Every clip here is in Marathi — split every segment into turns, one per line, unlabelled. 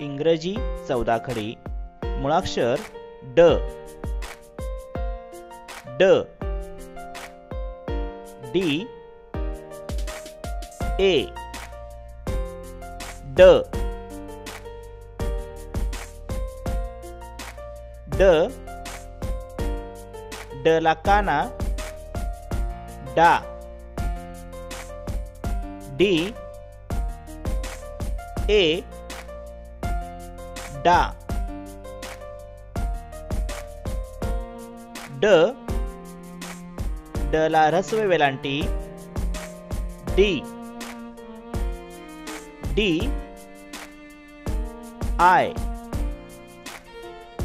इंग्रजी चौदा खडी मुळाक्षर ड. ड. डी. ए. ड. ड. ड ला काना. डा. डी. ए. डा. ड. ड ला ऱ्हस्व वेलांटी. डी. डी. आय.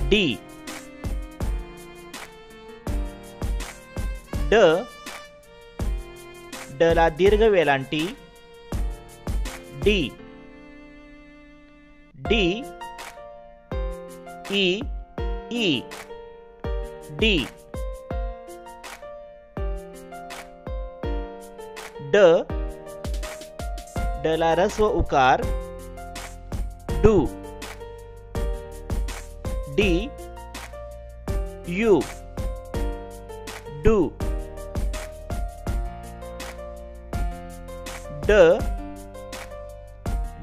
डी. ड. ड ला दीर्घ वेलांटी. D. D. E E D ड डला ला उकार. डू. डी. यू. डू. ड.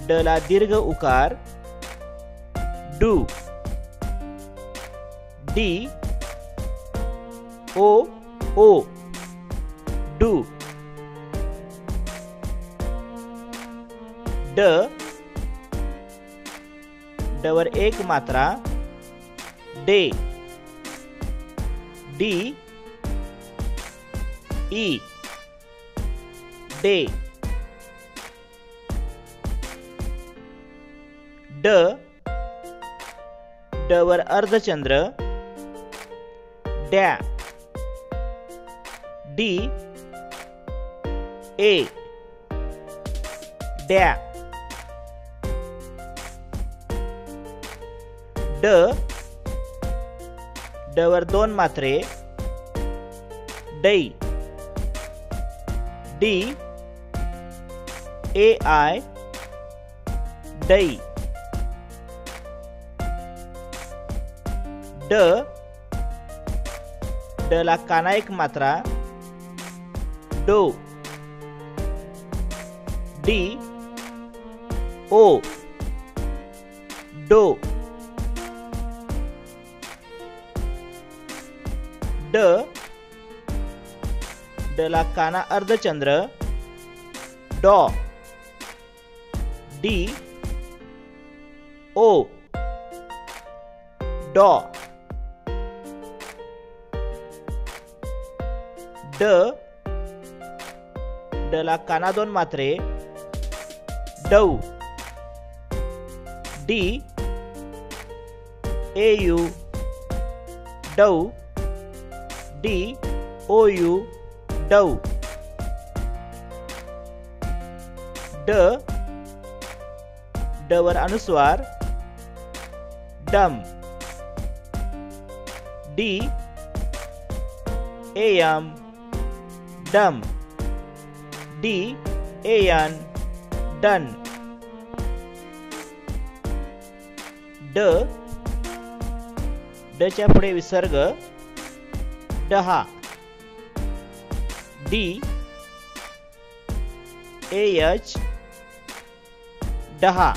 डला दीर्घ उकार. डू. डी ओ ओ डू ड डवर एक मात्रा डे डी ई डे ड डवर अर्धचंद्र डॅ डी ए डॅ ड डवर दोन मात्रे. डै डी ए आय. डै ड ड ला काना एक मात्रा डो. डी. ओ. डो. ड. ड ला काना अर्धचंद्र. डॉ. डी. ओ. डॉ. ड ड ला काना दोन मात्रे डौ डी ए यू डौ डी ओ यू डौ. ड डवर अनुस्वार डम. डी एम डम डी एन डन. ड डच्या पुढे विसर्ग डहा. D A H डहा.